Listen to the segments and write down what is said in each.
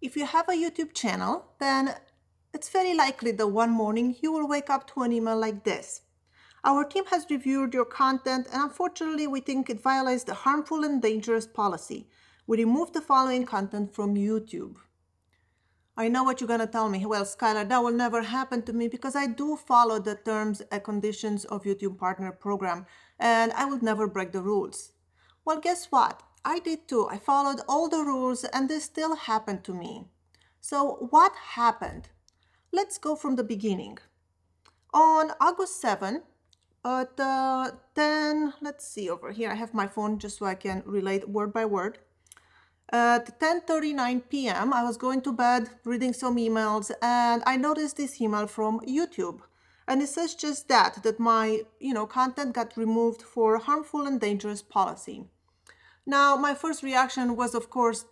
If you have a YouTube channel, then it's very likely that one morning you will wake up to an email like this. Our team has reviewed your content and unfortunately we think it violates the harmful and dangerous policy. We removed the following content from YouTube. I know what you're going to tell me. Well, Skyler, that will never happen to me because I do follow the terms and conditions of YouTube Partner Program and I will never break the rules. Well, guess what? I did too. I followed all the rules and this still happened to me. So what happened? Let's go from the beginning. On August 7, at uh, 10, let's see over here, I have my phone just so I can relate word by word. At 10.39 p.m., I was going to bed, reading some emails, and I noticed this email from YouTube. And it says just that, that my, you know, content got removed for harmful and dangerous policy. Now, my first reaction was, of course,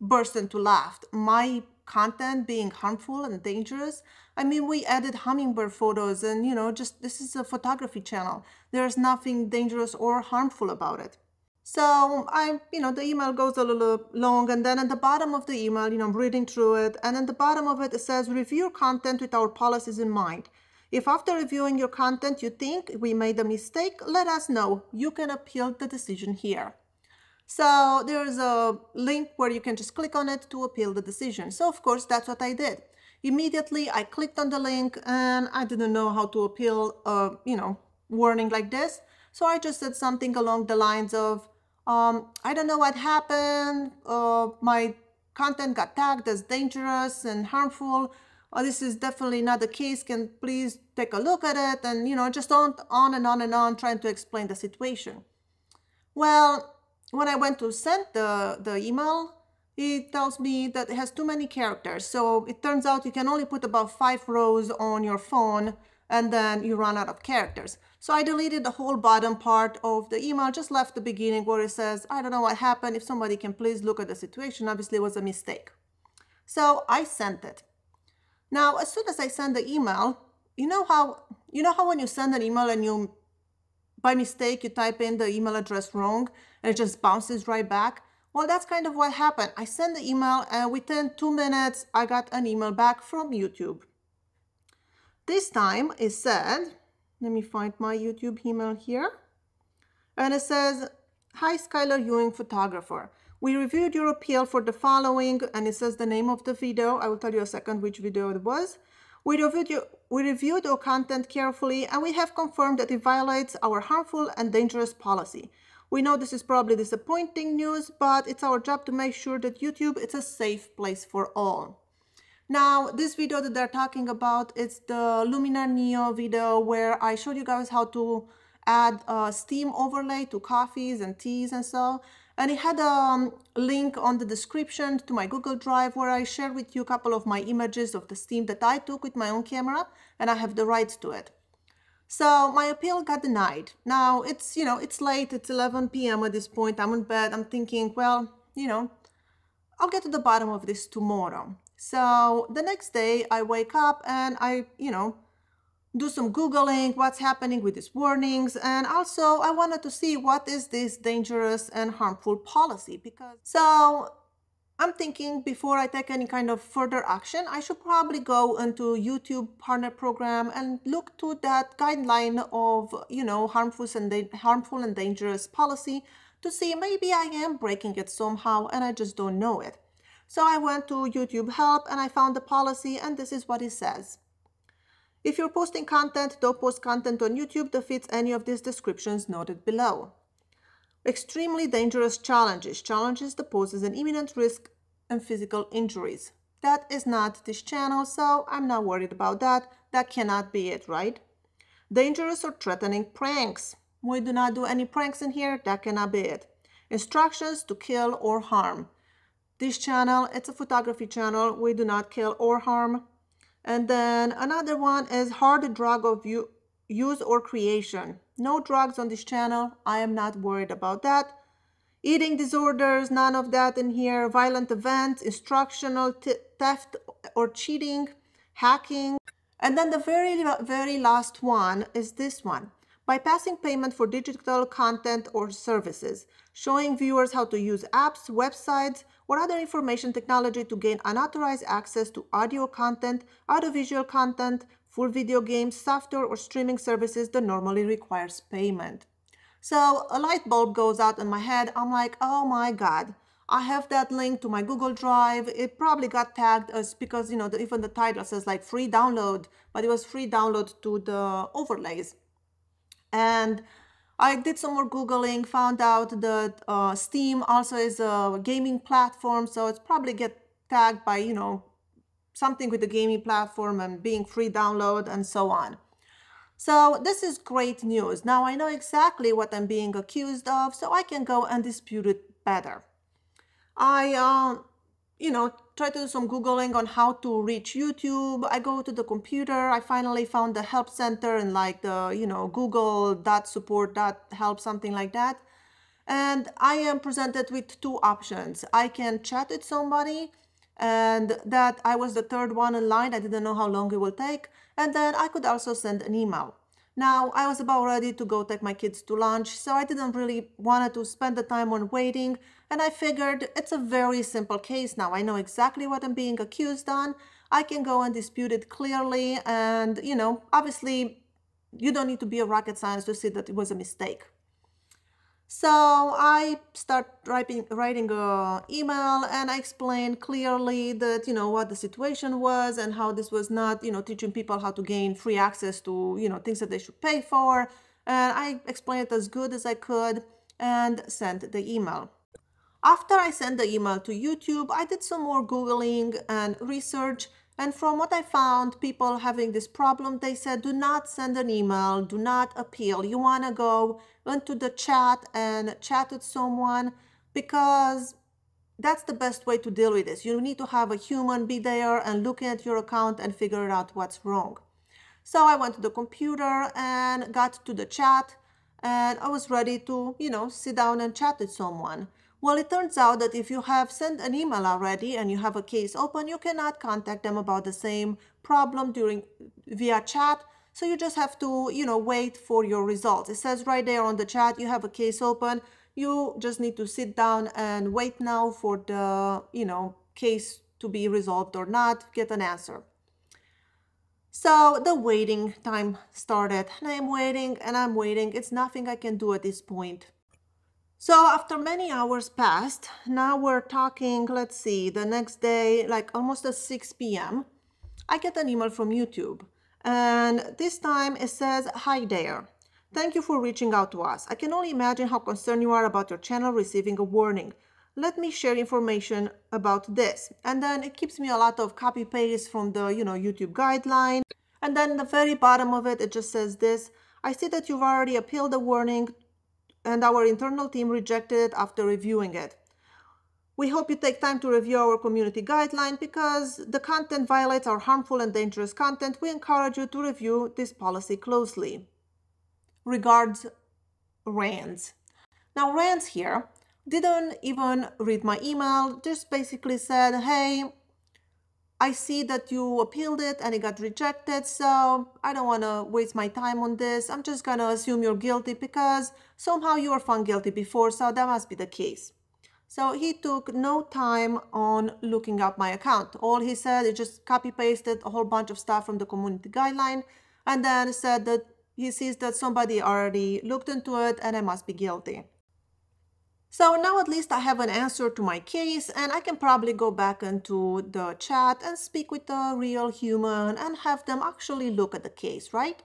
burst into laughter. My content being harmful and dangerous. I mean, we added hummingbird photos and, you know, just this is a photography channel. There's nothing dangerous or harmful about it. So I, you know, the email goes a little long and then at the bottom of the email, you know, I'm reading through it and at the bottom of it, it says review your content with our policies in mind. If after reviewing your content you think we made a mistake, let us know. You can appeal the decision here. So there's a link where you can just click on it to appeal the decision. So of course, that's what I did. Immediately, I clicked on the link and I didn't know how to appeal a, you know, warning like this. So I just said something along the lines of, um, I don't know what happened. Uh, my content got tagged as dangerous and harmful. Oh, this is definitely not the case. Can please take a look at it? And, you know, just on, on and on and on trying to explain the situation. Well, when I went to send the, the email, it tells me that it has too many characters. So it turns out you can only put about five rows on your phone and then you run out of characters. So I deleted the whole bottom part of the email, just left the beginning where it says, I don't know what happened. If somebody can please look at the situation, obviously it was a mistake. So I sent it. Now, as soon as I send the email, you know how, you know how when you send an email and you, by mistake, you type in the email address wrong and it just bounces right back. Well, that's kind of what happened. I sent the email and within two minutes, I got an email back from YouTube. This time it said, let me find my YouTube email here. And it says, Hi, Skyler Ewing, photographer. We reviewed your appeal for the following, and it says the name of the video. I will tell you a second which video it was. We reviewed, your, we reviewed your content carefully, and we have confirmed that it violates our harmful and dangerous policy. We know this is probably disappointing news, but it's our job to make sure that YouTube is a safe place for all. Now, this video that they're talking about, it's the Luminar Neo video where I showed you guys how to add a steam overlay to coffees and teas and so. And it had a um, link on the description to my Google Drive where I shared with you a couple of my images of the steam that I took with my own camera and I have the rights to it. So my appeal got denied. Now it's, you know, it's late, it's 11 p.m. at this point. I'm in bed. I'm thinking, well, you know, I'll get to the bottom of this tomorrow. So the next day I wake up and I, you know, do some Googling, what's happening with these warnings. And also I wanted to see what is this dangerous and harmful policy because so I'm thinking before I take any kind of further action, I should probably go into YouTube partner program and look to that guideline of, you know, harmful and, harmful and dangerous policy to see maybe I am breaking it somehow and I just don't know it. So I went to YouTube help and I found the policy and this is what it says. If you're posting content, don't post content on YouTube that fits any of these descriptions noted below. Extremely dangerous challenges. Challenges that poses an imminent risk and physical injuries. That is not this channel, so I'm not worried about that. That cannot be it, right? Dangerous or threatening pranks. We do not do any pranks in here. That cannot be it. Instructions to kill or harm. This channel, it's a photography channel. We do not kill or harm. And then another one is hard drug of use or creation. No drugs on this channel. I am not worried about that. Eating disorders, none of that in here. Violent events, instructional theft or cheating, hacking. And then the very, very last one is this one. Bypassing payment for digital content or services, showing viewers how to use apps, websites, or other information technology to gain unauthorized access to audio content, audiovisual content, full video games, software, or streaming services that normally requires payment. So a light bulb goes out in my head. I'm like, oh my God, I have that link to my Google Drive. It probably got tagged as because, you know, the, even the title says like free download, but it was free download to the overlays. And I did some more Googling, found out that uh, Steam also is a gaming platform. So it's probably get tagged by, you know, something with the gaming platform and being free download and so on. So this is great news. Now I know exactly what I'm being accused of, so I can go and dispute it better. I, uh, you know, try to do some Googling on how to reach YouTube. I go to the computer. I finally found the help center and like the, you know, google.support.help, something like that. And I am presented with two options. I can chat with somebody and that I was the third one in line. I didn't know how long it will take. And then I could also send an email. Now, I was about ready to go take my kids to lunch, so I didn't really want to spend the time on waiting, and I figured it's a very simple case now. I know exactly what I'm being accused on. I can go and dispute it clearly, and, you know, obviously, you don't need to be a rocket scientist to see that it was a mistake. So I start writing writing a email and I explain clearly that you know what the situation was and how this was not you know teaching people how to gain free access to you know things that they should pay for and I explained it as good as I could and sent the email. After I sent the email to YouTube, I did some more Googling and research and from what I found, people having this problem, they said, do not send an email, do not appeal. You want to go into the chat and chat with someone because that's the best way to deal with this. You need to have a human be there and looking at your account and figure out what's wrong. So I went to the computer and got to the chat and I was ready to, you know, sit down and chat with someone. Well, it turns out that if you have sent an email already and you have a case open, you cannot contact them about the same problem during via chat. So you just have to, you know, wait for your results. It says right there on the chat, you have a case open. You just need to sit down and wait now for the, you know, case to be resolved or not, get an answer. So the waiting time started and I'm waiting and I'm waiting. It's nothing I can do at this point. So after many hours passed, now we're talking, let's see, the next day, like almost at 6 p.m., I get an email from YouTube. And this time it says, Hi there. Thank you for reaching out to us. I can only imagine how concerned you are about your channel receiving a warning. Let me share information about this. And then it keeps me a lot of copy paste from the, you know, YouTube guideline. And then the very bottom of it, it just says this. I see that you've already appealed the warning and our internal team rejected it after reviewing it. We hope you take time to review our community guideline because the content violates our harmful and dangerous content. We encourage you to review this policy closely. Regards, Rands. Now, Rands here didn't even read my email, just basically said, hey, I see that you appealed it and it got rejected, so I don't want to waste my time on this. I'm just going to assume you're guilty because somehow you were found guilty before, so that must be the case. So he took no time on looking up my account. All he said is just copy pasted a whole bunch of stuff from the community guideline and then said that he sees that somebody already looked into it and I must be guilty. So now at least I have an answer to my case and I can probably go back into the chat and speak with a real human and have them actually look at the case, right?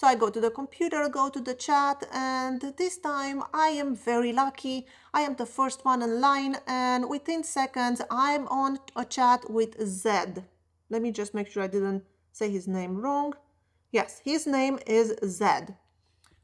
So I go to the computer, go to the chat, and this time I am very lucky. I am the first one in line, and within seconds, I'm on a chat with Zed. Let me just make sure I didn't say his name wrong. Yes, his name is Zed.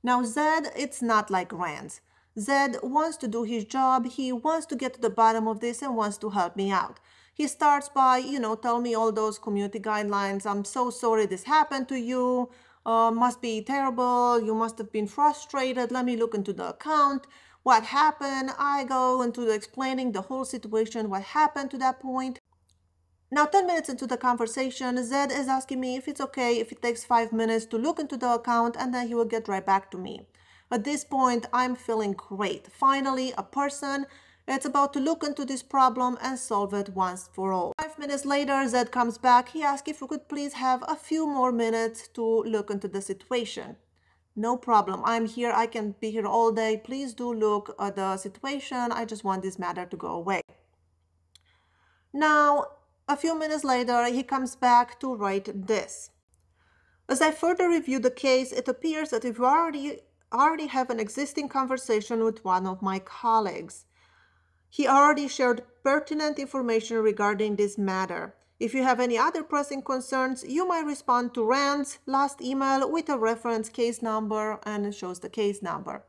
Now, Zed, it's not like Rands. Zed wants to do his job, he wants to get to the bottom of this and wants to help me out. He starts by, you know, tell me all those community guidelines. I'm so sorry this happened to you. Uh, must be terrible. You must have been frustrated. Let me look into the account. What happened? I go into explaining the whole situation, what happened to that point. Now, 10 minutes into the conversation, Zed is asking me if it's okay if it takes 5 minutes to look into the account and then he will get right back to me. At this point, I'm feeling great. Finally, a person that's about to look into this problem and solve it once for all. Five minutes later, Zed comes back. He asks if we could please have a few more minutes to look into the situation. No problem. I'm here. I can be here all day. Please do look at the situation. I just want this matter to go away. Now, a few minutes later, he comes back to write this. As I further review the case, it appears that if already, already have an existing conversation with one of my colleagues, he already shared pertinent information regarding this matter. If you have any other pressing concerns, you might respond to Rand's last email with a reference case number and it shows the case number.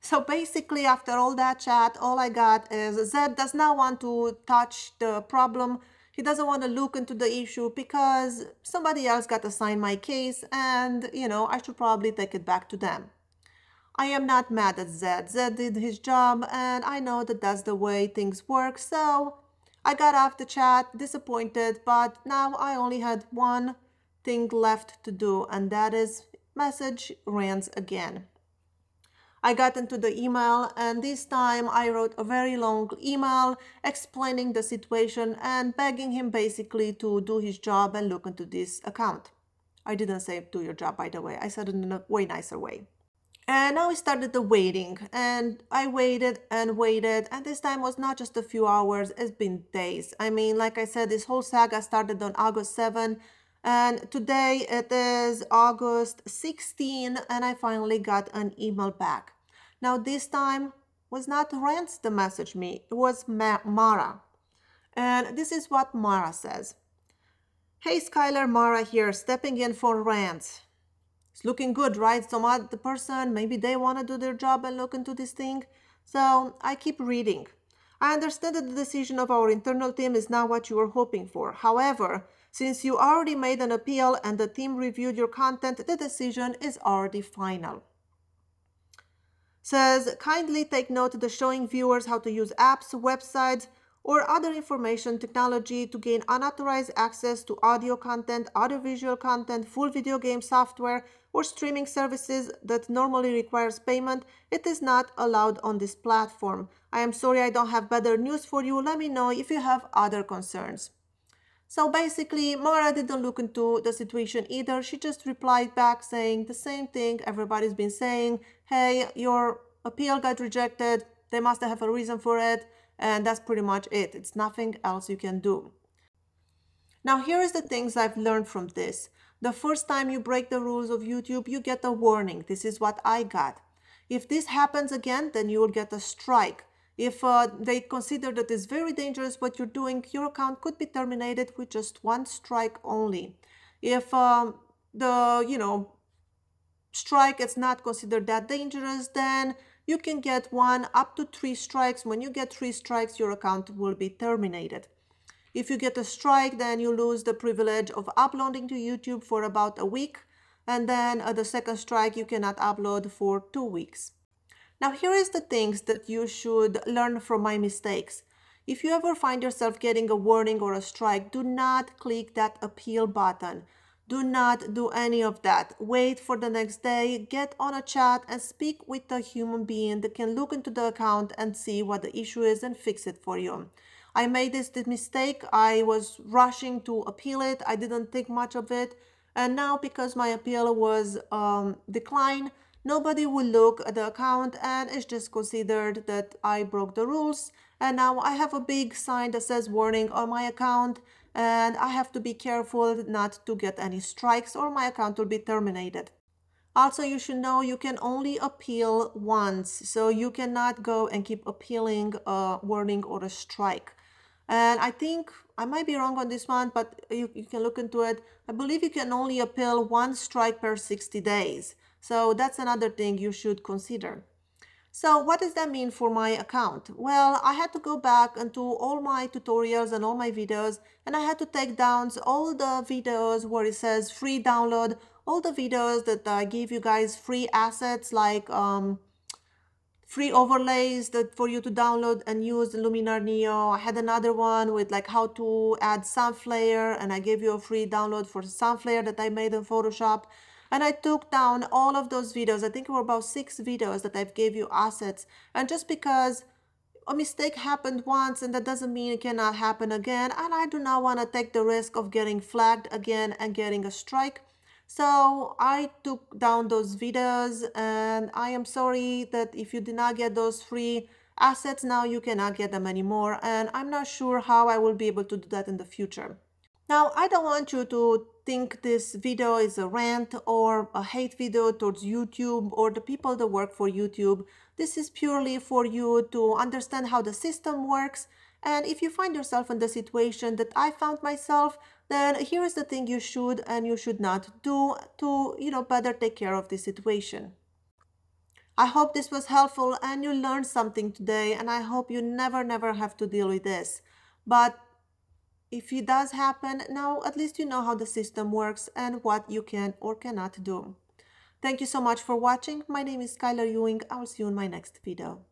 So basically, after all that chat, all I got is Zed does not want to touch the problem. He doesn't want to look into the issue because somebody else got assigned my case and, you know, I should probably take it back to them. I am not mad at Zed. Zed did his job and I know that that's the way things work. So I got off the chat disappointed, but now I only had one thing left to do, and that is message Rance again. I got into the email and this time I wrote a very long email explaining the situation and begging him basically to do his job and look into this account. I didn't say do your job by the way, I said it in a way nicer way. And now we started the waiting and I waited and waited and this time was not just a few hours, it's been days. I mean, like I said, this whole saga started on August 7 and today it is August 16 and I finally got an email back. Now this time was not Rance that messaged me, it was Mara. And this is what Mara says. Hey Skyler, Mara here, stepping in for Rance. It's looking good, right? Some other person, maybe they want to do their job and look into this thing. So I keep reading. I understand that the decision of our internal team is not what you were hoping for. However, since you already made an appeal and the team reviewed your content, the decision is already final. Says, kindly take note the showing viewers how to use apps, websites, or other information technology to gain unauthorized access to audio content, audiovisual content, full video game software, or streaming services that normally requires payment, it is not allowed on this platform. I am sorry I don't have better news for you. Let me know if you have other concerns. So basically, Mara didn't look into the situation either. She just replied back saying the same thing everybody's been saying. Hey, your appeal got rejected. They must have a reason for it and that's pretty much it. It's nothing else you can do. Now here is the things I've learned from this. The first time you break the rules of YouTube, you get a warning. This is what I got. If this happens again, then you will get a strike. If uh, they consider that it's very dangerous what you're doing, your account could be terminated with just one strike only. If um, the, you know, strike is not considered that dangerous, then you can get one up to three strikes. When you get three strikes, your account will be terminated. If you get a strike, then you lose the privilege of uploading to YouTube for about a week. And then at the second strike, you cannot upload for two weeks. Now, here is the things that you should learn from my mistakes. If you ever find yourself getting a warning or a strike, do not click that appeal button. Do not do any of that. Wait for the next day, get on a chat and speak with a human being that can look into the account and see what the issue is and fix it for you. I made this, mistake. I was rushing to appeal it. I didn't think much of it. And now because my appeal was um, declined, nobody will look at the account and it's just considered that I broke the rules. And now I have a big sign that says warning on my account and I have to be careful not to get any strikes or my account will be terminated. Also, you should know you can only appeal once, so you cannot go and keep appealing a warning or a strike. And I think I might be wrong on this one, but you, you can look into it. I believe you can only appeal one strike per 60 days. So that's another thing you should consider. So what does that mean for my account? Well, I had to go back into all my tutorials and all my videos and I had to take down all the videos where it says free download, all the videos that I give you guys free assets like um, free overlays that for you to download and use Luminar Neo. I had another one with like how to add Sunflare and I gave you a free download for Sunflare that I made in Photoshop and I took down all of those videos. I think it were about six videos that I've gave you assets. And just because a mistake happened once and that doesn't mean it cannot happen again and I do not want to take the risk of getting flagged again and getting a strike. So I took down those videos and I am sorry that if you did not get those free assets now you cannot get them anymore and I'm not sure how I will be able to do that in the future. Now I don't want you to think this video is a rant or a hate video towards YouTube or the people that work for YouTube. This is purely for you to understand how the system works and if you find yourself in the situation that I found myself, then here is the thing you should and you should not do to, you know, better take care of the situation. I hope this was helpful and you learned something today and I hope you never, never have to deal with this. But if it does happen, now at least you know how the system works and what you can or cannot do. Thank you so much for watching. My name is Skyler Ewing. I'll see you in my next video.